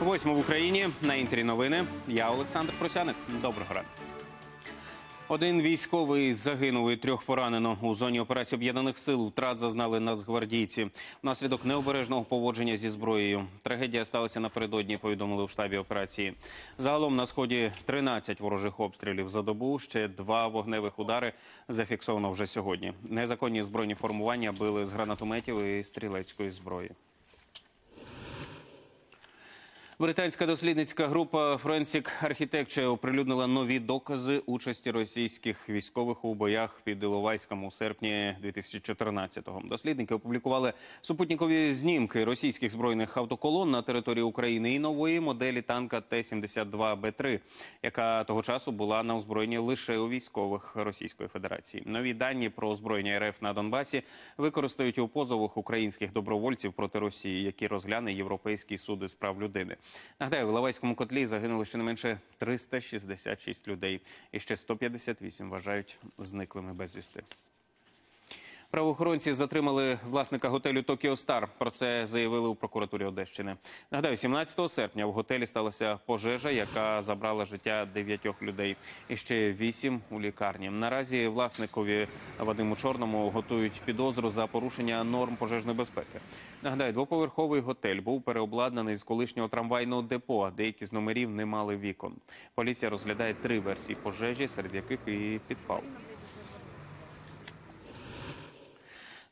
Восьмо в Україні на інтері новини. Я Олександр Просяник. Доброго ранку. Один військовий загинув і трьох поранено у зоні операції об'єднаних сил. Втрат зазнали нацгвардійці внаслідок необережного поводження зі зброєю. Трагедія сталася напередодні. Повідомили у штабі операції. Загалом на сході 13 ворожих обстрілів за добу. Ще два вогневих удари зафіксовано вже сьогодні. Незаконні збройні формування били з гранатометів і стрілецької зброї. Британська дослідницька група Forensic Architecture оприлюднила нові докази участі російських військових у боях під Іловайськом у серпні 2014-го. Дослідники опублікували супутникові знімки російських збройних автоколон на території України і нової моделі танка Т-72Б3, яка того часу була на озброєнні лише у військових Російської Федерації. Нові дані про озброєння РФ на Донбасі використають у позовах українських добровольців проти Росії, які розгляне Європейський суд із прав людини. Нагадаю, в Лавайському котлі загинуло щонайменше 366 людей, і ще 158 вважають зниклими безвісти. Правоохоронці затримали власника готелю Токіо Стар. Про це заявили у прокуратурі Одещини. Нагадаю, 17 серпня в готелі сталася пожежа, яка забрала життя дев'ятьох людей. І ще вісім у лікарні. Наразі власникові Вадиму Чорному готують підозру за порушення норм пожежної безпеки. Нагадаю, двоповерховий готель був переобладнаний з колишнього трамвайного депо. а Деякі з номерів не мали вікон. Поліція розглядає три версії пожежі, серед яких і підпал.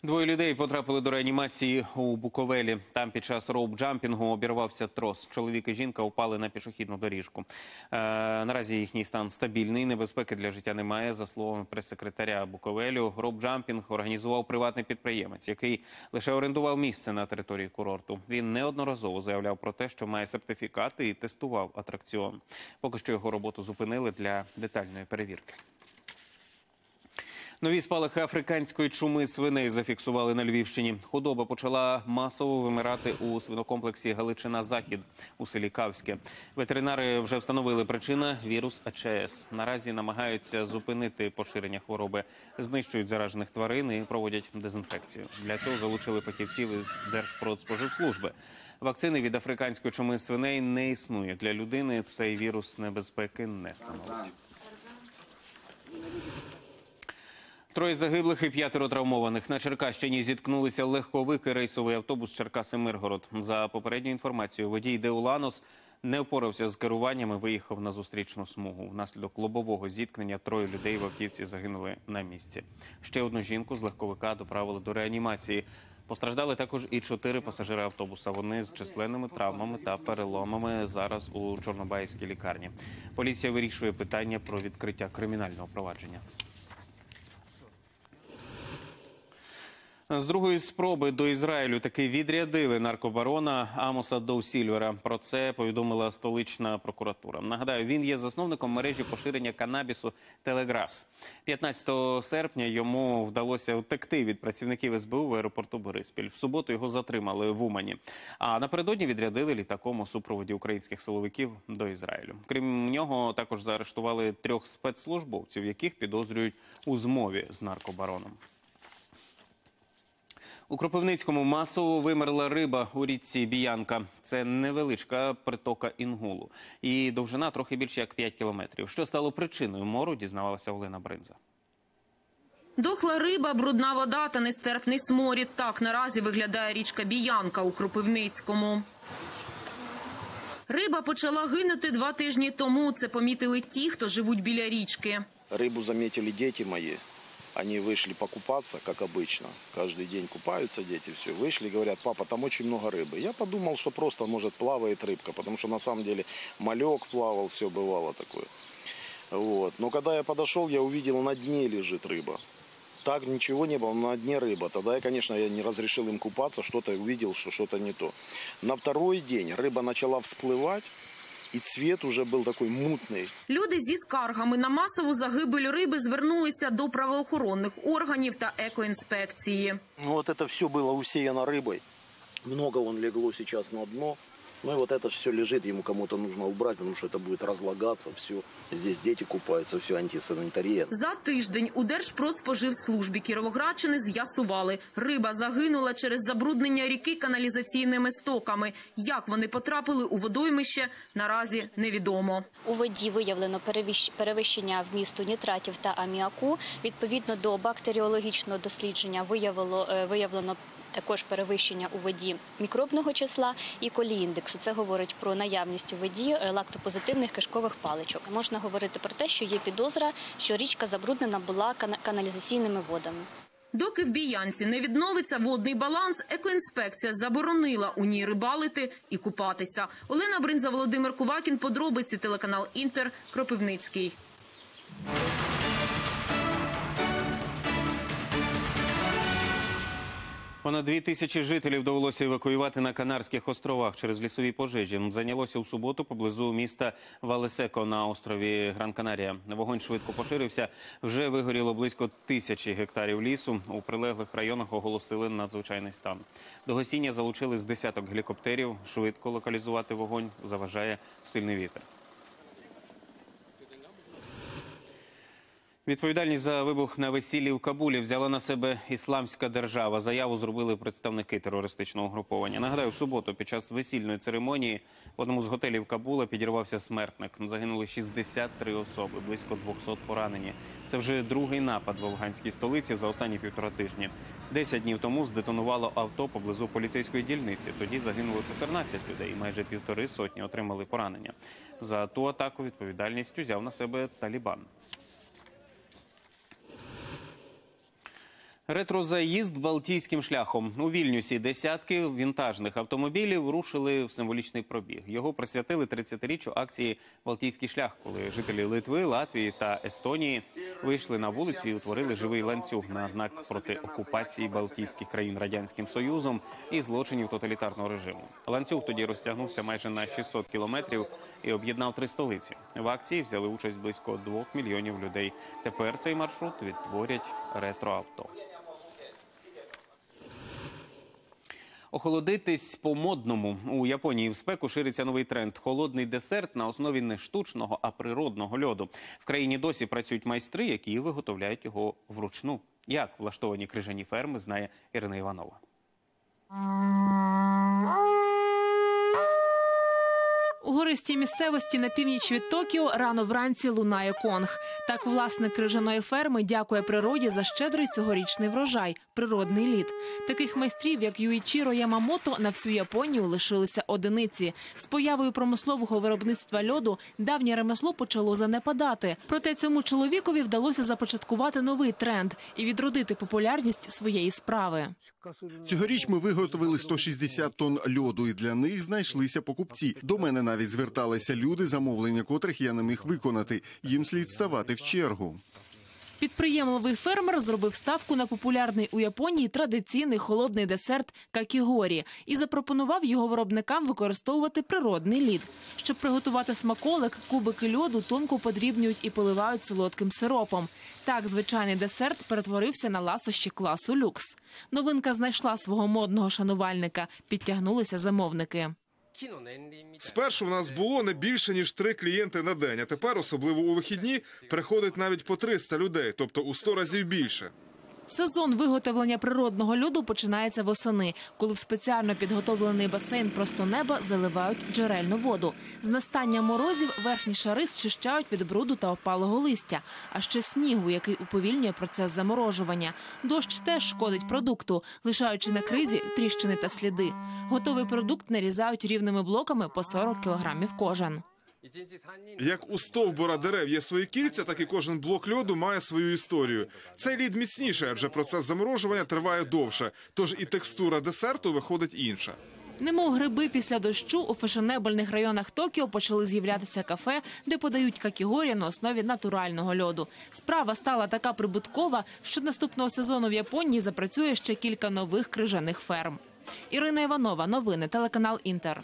Двоє людей потрапили до реанімації у Буковелі. Там під час роуп-джампінгу обірвався трос. Чоловік і жінка упали на пішохідну доріжку. Е, наразі їхній стан стабільний. Небезпеки для життя немає. За словами прес-секретаря Буковелю, роуп-джампінг організував приватний підприємець, який лише орендував місце на території курорту. Він неодноразово заявляв про те, що має сертифікати і тестував атракціон. Поки що його роботу зупинили для детальної перевірки. Нові спалахи африканської чуми свиней зафіксували на Львівщині. Худоба почала масово вимирати у свинокомплексі Галичина Захід у селі Кавське. Ветеринари вже встановили причина вірус АЧС. Наразі намагаються зупинити поширення хвороби, знищують заражених тварин і проводять дезінфекцію. Для цього залучили фахівців із Держпродспоживслужби. Вакцини від африканської чуми свиней не існує для людини. Цей вірус небезпеки не становить. Троє загиблих і п'ятеро травмованих на Черкащині зіткнулися легковик і рейсовий автобус Черкаси Миргород. За попередньою інформацією, водій Деуланос не впорався з керуванням і виїхав на зустрічну смугу. Внаслідок лобового зіткнення троє людей в автівці загинули на місці. Ще одну жінку з легковика доправили до реанімації. Постраждали також і чотири пасажири автобуса. Вони з численними травмами та переломами зараз у Чорнобаївській лікарні. Поліція вирішує питання про відкриття кримінального провадження. З другої спроби до Ізраїлю таки відрядили наркобарона Амоса Доусільвера. Про це повідомила столична прокуратура. Нагадаю, він є засновником мережі поширення канабісу Телеграс. 15 серпня йому вдалося втекти від працівників СБУ в аеропорту Бориспіль. В суботу його затримали в Умані. А напередодні відрядили літаком у супроводі українських силовиків до Ізраїлю. Крім нього, також заарештували трьох спецслужбовців, яких підозрюють у змові з наркобароном. У Кропивницькому масово вимерла риба у річці Біянка. Це невеличка притока Інгулу. І довжина трохи більше як 5 кілометрів. Що стало причиною мору, дізнавалася Олена Бринза. Дохла риба, брудна вода та нестерпний сморід. Так наразі виглядає річка Біянка у Кропивницькому. Риба почала гинути два тижні тому. Це помітили ті, хто живуть біля річки. Рыбу заметили дети мои. Они вышли покупаться, как обычно. Каждый день купаются дети, все. Вышли, говорят, папа, там очень много рыбы. Я подумал, что просто, может, плавает рыбка, потому что на самом деле малек плавал, все бывало такое. Вот. Но когда я подошел, я увидел, на дне лежит рыба. Так ничего не было, на дне рыба. Тогда я, конечно, я не разрешил им купаться, что-то увидел, что что-то не то. На второй день рыба начала всплывать, и цвет уже был такой мутный. Люди зі скаргами на масову загибель риби звернулися до правоохоронних органів та екоінспекції. Ну, Вот это все было усеяно рыбой. Много он легло сейчас на дно. Ну и вот это все лежит, ему кому-то нужно убрать, потому что это будет разлагаться, все. Здесь дети купаются, все антисанитария. За тиждень у Держпродспоживслужбі Кіровоградщини з'ясували, риба загинула через забруднення ріки каналізаційними стоками. Як вони потрапили у водоймище, наразі невідомо. У воді виявлено перевищ- перевищення вмісту нітратів та аміаку. Відповідно до бактеріологічного дослідження виявило е, виявлено. Також перевищення у воді мікробного числа і колііндексу. Це говорить про наявність у воді е, лактопозитивних кишкових паличок. Можна говорити про те, що є підозра, що річка забруднена була кана- каналізаційними водами. Доки в Біянці не відновиться водний баланс, екоінспекція заборонила у ній рибалити і купатися. Олена Бринза, Володимир Кувакін, подробиці, телеканал Інтер, Кропивницький. Понад дві тисячі жителів довелося евакуювати на Канарських островах через лісові пожежі. Зайнялося у суботу поблизу міста Валесеко на острові Гран-Канарія. Вогонь швидко поширився. Вже вигоріло близько тисячі гектарів лісу. У прилеглих районах оголосили надзвичайний стан. До гасіння залучили з десяток гелікоптерів. Швидко локалізувати вогонь заважає сильний вітер. Відповідальність за вибух на весіллі в Кабулі взяла на себе ісламська держава. Заяву зробили представники терористичного угруповання. Нагадаю, в суботу під час весільної церемонії в одному з готелів Кабула підірвався смертник. Загинули 63 особи, близько 200 поранені. Це вже другий напад в афганській столиці за останні півтора тижні. Десять днів тому здетонувало авто поблизу поліцейської дільниці. Тоді загинуло 14 людей. і Майже півтори сотні отримали поранення. За ту атаку відповідальність узяв на себе Талібан. Ретрозаїзд Балтійським шляхом у Вільнюсі десятки вінтажних автомобілів рушили в символічний пробіг. Його присвятили 30-річчю акції Балтійський шлях, коли жителі Литви, Латвії та Естонії вийшли на вулицю і утворили живий ланцюг на знак проти окупації Балтійських країн радянським союзом і злочинів тоталітарного режиму. Ланцюг тоді розтягнувся майже на 600 кілометрів і об'єднав три столиці. В акції взяли участь близько двох мільйонів людей. Тепер цей маршрут відтворять ретроавто. Охолодитись по-модному у Японії в спеку шириться новий тренд холодний десерт на основі не штучного, а природного льоду. В країні досі працюють майстри, які виготовляють його вручну. Як влаштовані крижані ферми, знає Ірина Іванова. У гористій місцевості на північ від Токіо рано вранці лунає конг. Так власник крижаної ферми дякує природі за щедрий цьогорічний врожай природний лід. Таких майстрів, як Юїчіро Ямамото, на всю Японію лишилися одиниці. З появою промислового виробництва льоду давнє ремесло почало занепадати. Проте цьому чоловікові вдалося започаткувати новий тренд і відродити популярність своєї справи. Цьогоріч ми виготовили 160 тонн льоду, і для них знайшлися покупці. До мене навіть зверталися люди, замовлення котрих я не міг виконати. Їм слід ставати в чергу. Підприємливий фермер зробив ставку на популярний у Японії традиційний холодний десерт какігорі і запропонував його виробникам використовувати природний лід. Щоб приготувати смаколик, кубики льоду тонко подрібнюють і поливають солодким сиропом. Так, звичайний десерт перетворився на ласощі класу люкс. Новинка знайшла свого модного шанувальника. Підтягнулися замовники. Спершу в нас було не більше ніж три клієнти на день. А тепер, особливо у вихідні, приходить навіть по 300 людей, тобто у 100 разів більше. Сезон виготовлення природного льоду починається восени, коли в спеціально підготовлений басейн просто неба заливають джерельну воду. З настанням морозів верхні шари зчищають від бруду та опалого листя, а ще снігу, який уповільнює процес заморожування. Дощ теж шкодить продукту, лишаючи на кризі тріщини та сліди. Готовий продукт нарізають рівними блоками по 40 кілограмів кожен. Як у стовбура дерев є свої кільця, так і кожен блок льоду має свою історію. Цей лід міцніший, адже процес заморожування триває довше, тож і текстура десерту виходить інша. Немов гриби після дощу у фешенебельних районах Токіо почали з'являтися кафе, де подають какігорі на основі натурального льоду. Справа стала така прибуткова, що наступного сезону в Японії запрацює ще кілька нових крижаних ферм. Ірина Іванова, новини, телеканал Інтер.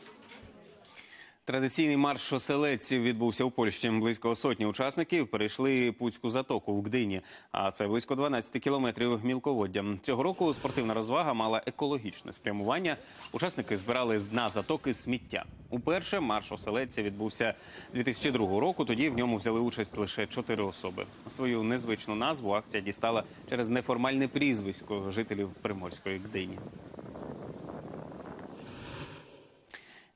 Традиційний марш оселедців відбувся у Польщі. Близько сотні учасників перейшли Пуцьку затоку в Гдині, а це близько 12 кілометрів мілководдя. Цього року спортивна розвага мала екологічне спрямування. Учасники збирали з дна затоки сміття. Уперше марш оселедця відбувся 2002 року. Тоді в ньому взяли участь лише чотири особи. Свою незвичну назву акція дістала через неформальне прізвисько жителів Приморської Гдині.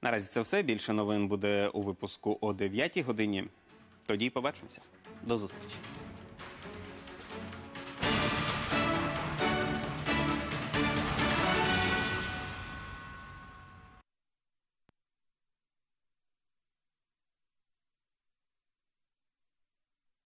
Наразі це все. Більше новин буде у випуску о 9 годині. Тоді побачимося. До зустрічі.